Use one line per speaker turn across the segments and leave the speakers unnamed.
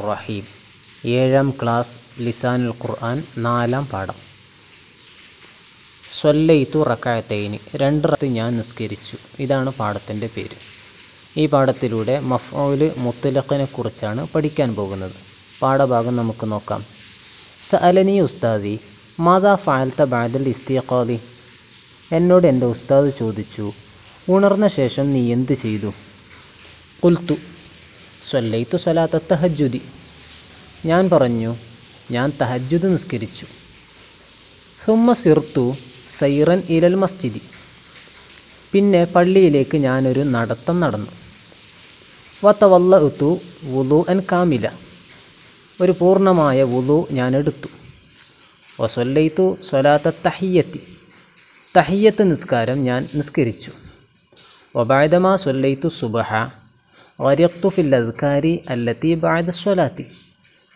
റഹീം. ഏഴാം ക്ലാസ് ലിസാനുൽ ഖുർആൻ നാലാം പാഠം. സ്വല്ലയിത്തു റക്കായത്തൈനി. രണ്ട് റത്ത് ഞാൻ നിസ്കരിച്ചു. ഇതാണ് പാഠത്തിന്റെ പേര്. ഈ പാഠത്തിലൂടെ മഫ്ഊൽ മുത്തലഖിനെ കുറിച്ചാണ് പഠിക്കാൻ പോകുന്നത്. പാഠഭാഗം നമുക്ക് നോക്കാം. സ അലനി ഉസ്താദി മാതാ ഫാൽത്ത ബാദൽ ഇസ്തിയഖാദി എന്നോട് എന്റെ ഉസ്താദ് ചോദിച്ചു ഉണർന്ന ശേഷം നീ എന്ത് ചെയ്തു? കുൽത്തു സ്വല്ലൈത്തു സലാത്ത തഹജുദി ഞാൻ പറഞ്ഞു ഞാൻ തഹജ്ജുദ് നിസ്കരിച്ചു. ഹുമ്മ സിർത്തു സൈറൻ ഇലൽ മസ്ജിദി. പിന്നെ പള്ളിയിലേക്ക് ഞാനൊരു നടത്തം നടന്നു. വത്തവല്ല എത്തു വുലു അൻ കാമില. ഒരു പൂർണമായ വുലു ഞാൻ എടുത്തു വസൊല്ലൈത്തു സ്വലാത്ത തഹിയത്തി തഹിയത്ത് നിസ്കാരം ഞാൻ നിസ്കരിച്ചു. ഒബായതമാ സൊല്ലൈത്തു സുബഹ. വരിഖ്തു ഫിൽ അസ്കാരി അല്ലത്തി ബാദ് സ്വലാത്തി.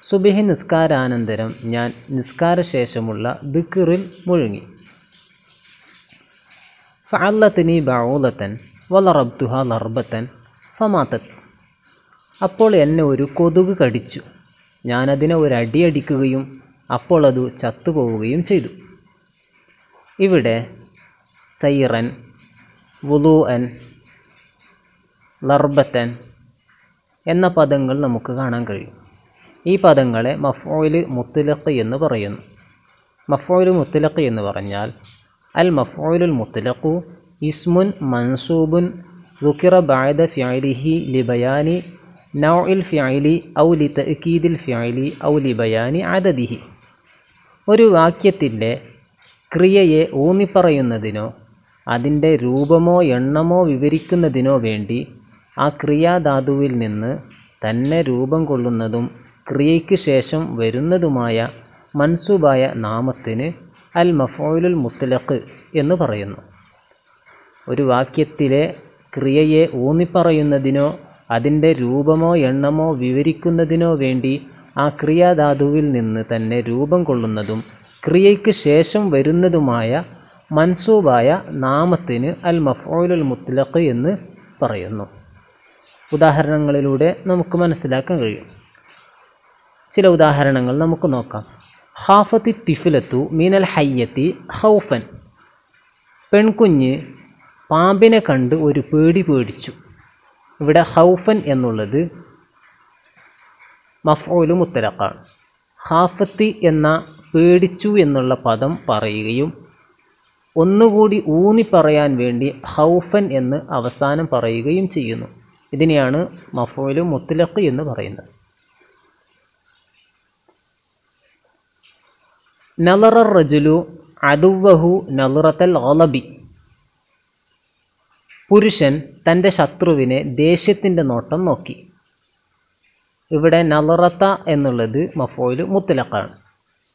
സുബിഹി നിസ്കാരാനന്തരം ഞാൻ നിസ്കാരശേഷമുള്ള ദിക്റിൽ മുഴുങ്ങി ഫഅല്ലത്തിനി ബഊലത്തൻ വളറബ്തുഹ ലർബത്തൻ ഫമാത്തത് അപ്പോൾ എന്നെ ഒരു കൊതുക് കടിച്ചു. ഞാനതിനെ ഒരു അടി അടിക്കുകയും അപ്പോൾ അത് ചത്തുപോവുകയും ചെയ്തു. ഇവിടെ സൈറൻ വുലൂഅൻ ലർബത്തൻ എന്ന പദങ്ങൾ നമുക്ക് കാണാൻ കഴിയും. ഈ പദങ്ങളെ മഫോയിൽ മുത്തലഖ് എന്ന് പറയുന്നു. മഫോയിൽ മുത്തലഖ് എന്ന് പറഞ്ഞാൽ അൽ മഫോയിലുൽ മുത്തലഖു ഇസ്മുൻ മൻസൂബുൻ റുക്കിറ ബായദ ഫിഅലിഹി ലിബയാനി നൗഇൽ ഫിഅലി ഔ ലി തഅക്കീദിൽ ഫിഅലി ഔ ലിബയാനി അദദിഹി. ഒരു വാക്യത്തിന്റെ ക്രിയയെ ഊന്നിപ്പറയുന്നതിനോ അതിന്റെ രൂപമോ എണ്ണമോ വിവരിക്കുന്നതിനോ വേണ്ടി ആ ക്രിയാധാതുവിൽ നിന്ന് തന്നെ രൂപം കൊള്ളുന്നതും ക്രിയയ്ക്ക് ശേഷം വരുന്നതുമായ മൻസൂബായ നാമത്തിന് അൽ മഫോയിലുൽ മുത്തലഖ് എന്ന് പറയുന്നു. ഒരു വാക്യത്തിലെ ക്രിയയെ ഊന്നിപ്പറയുന്നതിനോ അതിന്റെ രൂപമോ എണ്ണമോ വിവരിക്കുന്നതിനോ വേണ്ടി ആ ക്രിയാധാതുവിൽ നിന്ന് തന്നെ രൂപം കൊള്ളുന്നതും ക്രിയയ്ക്ക് ശേഷം വരുന്നതുമായ മൻസൂബായ നാമത്തിന് അൽ മഫോയിലുൽ മുത്തലഖ് എന്ന് പറയുന്നു. ഉദാഹരണങ്ങളിലൂടെ നമുക്ക് മനസ്സിലാക്കാൻ കഴിയും. ചില ഉദാഹരണങ്ങൾ നമുക്ക് നോക്കാം. ഹാഫത്തി തിഫിലത്തു മീനൽ ഹയ്യത്തി ഹൗഫൻ പെൺകുഞ്ഞ് പാമ്പിനെ കണ്ട് ഒരു പേടി പേടിച്ചു. ഇവിടെ ഹൗഫൻ എന്നുള്ളത് മഫോലും മുത്തലക്കാണ് ഹാഫത്തി എന്ന പേടിച്ചു എന്നുള്ള പദം പറയുകയും ഒന്നുകൂടി ഊന്നി പറയാൻ വേണ്ടി ഹൗഫൻ എന്ന് അവസാനം പറയുകയും ചെയ്യുന്നു. ഇതിനെയാണ് മഫോലു മുത്തലഖ് എന്ന് പറയുന്നത്. നലറ റജുലു അതുവഹു നലുറത്തൽ ഓലബി പുരുഷൻ തന്റെ ശത്രുവിനെ ദേഷ്യത്തിന്റെ നോട്ടം നോക്കി. ഇവിടെ നലറത്ത എന്നുള്ളത് മഫോയിൽ മുത്തലഖാണ്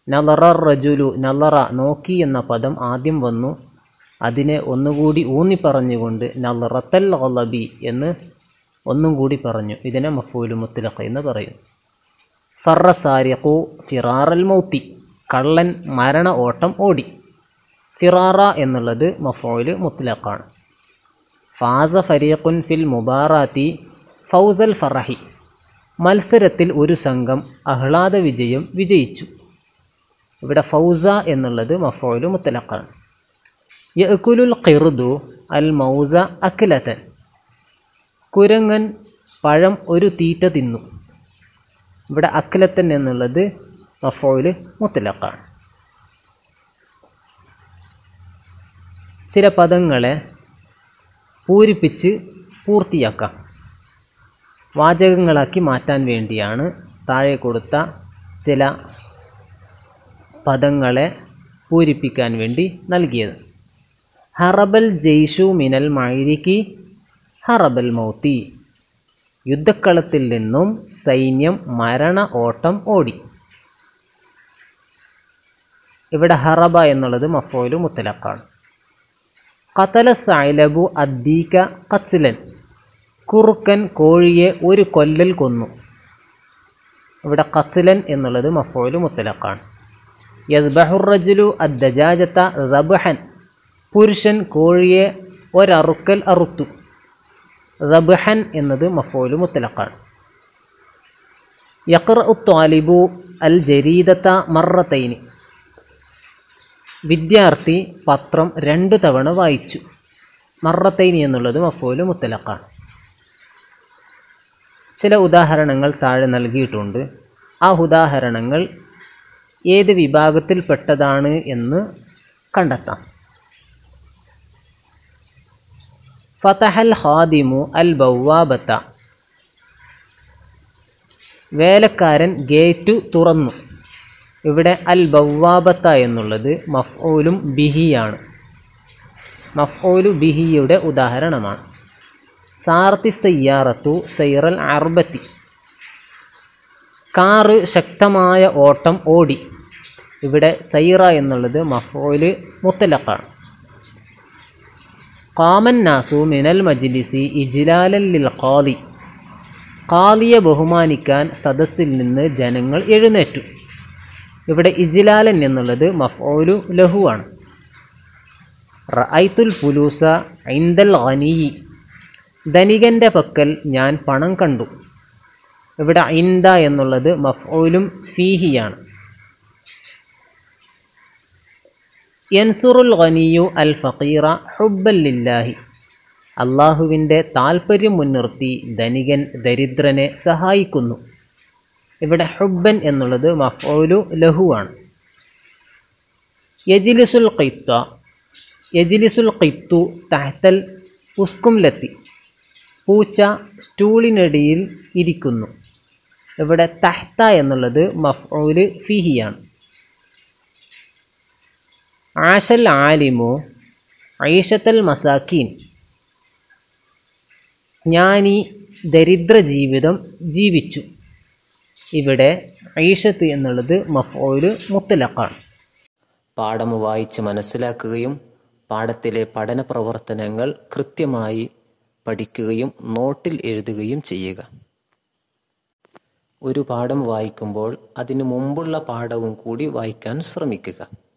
നലറ റജുലു നലറ നോക്കി എന്ന പദം ആദ്യം വന്നു. അതിനെ ഒന്നുകൂടി ഊന്നി പറഞ്ഞുകൊണ്ട് നലറത്തൽ ഓലബി എന്ന് ഒന്നും കൂടി പറഞ്ഞു ഇതിനെ മഫൂലു മുത്തലഖ എന്ന് പറയും. ഫറ സാരിഖു ഫിറാറൽ മൗത്തി കള്ളൻ മരണ ഓട്ടം ഓടി. ഫിറാറ എന്നുള്ളത് മഫോയിൽ മുത്തലഖാണ്. ഫാസ ഫരീഖുൻ ഫിൽ മുബാറാത്തി ഫൗസൽ ഫറഹി മത്സരത്തിൽ ഒരു സംഘം ആഹ്ലാദ വിജയം വിജയിച്ചു. ഇവിടെ ഫൗസ എന്നുള്ളത് മഫോയിൽ മുത്തലഖാണ്. യഅകുലുൽ ഖിർദു അൽ മൗസ അഖിലതൻ. കുരങ്ങൻ പഴം ഒരു തീറ്റ തിന്നു. ഇവിടെ അക്കിലത്തൻ എന്നുള്ളത് മഫോയിൽ മുത്തലക്കാണ് ചില പദങ്ങളെ പൂരിപ്പിച്ച് പൂർത്തിയാക്കാം. വാചകങ്ങളാക്കി മാറ്റാൻ വേണ്ടിയാണ് താഴെ കൊടുത്ത ചില പദങ്ങളെ പൂരിപ്പിക്കാൻ വേണ്ടി നൽകിയത്. ഹറബൽ ജെയ്ഷു മിനൽ മൈരിക്കി ഹറബൽ മൗത്തി യുദ്ധക്കളത്തിൽ നിന്നും സൈന്യം മരണ ഓട്ടം ഓടി. ഇവിടെ ഹറബ എന്നുള്ളത് മഫോയിലു മുത്തലക്കാണ് കത്തല സൈലബു അദ്ദീക കച്ചിലൻ. കുറുക്കൻ കോഴിയെ ഒരു കൊല്ലൽ കൊന്നു. ഇവിടെ കച്ചിലൻ എന്നുള്ളത് മഫോയിലു മുത്തലക്കാണ് യദ്ബഹുറജുലു അദ്ദജാജത്ത റബ്ഹൻ പുരുഷൻ കോഴിയെ ഒരറുക്കൽ അറുത്തു. റബ്ഹൻ എന്നത് മഫോലു മുത്തലക്കാണ് യഖർ ത്വാലിബു അൽ ജരീദത്ത മറത്തൈനി വിദ്യാർത്ഥി പത്രം രണ്ടു തവണ വായിച്ചു. മറത്തൈനി എന്നുള്ളത് മഫോലു മുത്തലക്കാണ് ചില ഉദാഹരണങ്ങൾ താഴെ നൽകിയിട്ടുണ്ട്. ആ ഉദാഹരണങ്ങൾ ഏത് വിഭാഗത്തിൽപ്പെട്ടതാണ് എന്ന് കണ്ടെത്താം. ഫതഹൽ ഖാദിമു അൽ ബൗവാബത്ത വേലക്കാരൻ ഗേറ്റു തുറന്നു. ഇവിടെ അൽ ബൗവാബത്ത എന്നുള്ളത് മഫ്ഊലും ബിഹിയാണ്. മഫ്ഊലു ബിഹിയുടെ ഉദാഹരണമാണ്. സാർത്തി സയ്യാറത്തു സൈറൽ അർബത്തി. കാറ് ശക്തമായ ഓട്ടം ഓടി. ഇവിടെ സൈറ എന്നുള്ളത് മഫ്ഊൽ മുത്തലക്കാണ് കാമൻ നാസു മിനൽ മജ്ലിസി ഇജിലാലൽ ലിൽ ഖാദി. ഖാദിയെ ബഹുമാനിക്കാൻ സദസ്സിൽ നിന്ന് ജനങ്ങൾ എഴുന്നേറ്റു. ഇവിടെ ഇജിലാലൻ എന്നുള്ളത് മഫ്ഊലു ലഹുവാണ്. റഅയ്ത്തുൽ ഫുലൂസ ഐന്ദൽ ഖനിയി ധനികന്റെ പക്കൽ ഞാൻ പണം കണ്ടു. ഇവിടെ ഐന്ദ എന്നുള്ളത് മഫോലും ഫീഹിയാണ്. യൻസുറുൽ ഖനിയു അൽ ഫക്കീറ ഹുബല്ലില്ലാഹി ലില്ലാഹി. അള്ളാഹുവിന്റെ താൽപ്പര്യം മുൻനിർത്തി ധനികൻ ദരിദ്രനെ സഹായിക്കുന്നു. ഇവിടെ ഹുബ്ബൻ എന്നുള്ളത് മഫ്ഊലു ലഹുവാണ്. യജിലിസുൽ ഖിത്ത യജിലിസുൽ ഖിത്തു തഹത്തൽ ഉസ്കുംലത്തി പൂച്ച സ്റ്റൂളിനടിയിൽ ഇരിക്കുന്നു. ഇവിടെ തഹ്ത എന്നുള്ളത് മഫ്ഊൽ ഫിഹിയാണ്. ആഷൽ ആലിമു ഐഷത്തൽ മസാക്കീൻ. ജ്ഞാനി ദരിദ്ര ജീവിതം ജീവിച്ചു. ഇവിടെ ഐഷത്ത് എന്നുള്ളത് മഫ്ഊൽ മുത്തലക്കാണ്
പാഠം വായിച്ച് മനസ്സിലാക്കുകയും പാഠത്തിലെ പഠന പ്രവർത്തനങ്ങൾ കൃത്യമായി പഠിക്കുകയും നോട്ടിൽ എഴുതുകയും ചെയ്യുക. ഒരു പാഠം വായിക്കുമ്പോൾ അതിനു മുമ്പുള്ള പാഠവും കൂടി വായിക്കാൻ ശ്രമിക്കുക.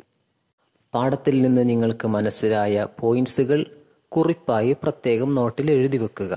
പാഠത്തിൽ നിന്ന് നിങ്ങൾക്ക് മനസ്സിലായ പോയിന്റ്സുകൾ കുറിപ്പായി പ്രത്യേകം നോട്ടിൽ എഴുതി വെക്കുക.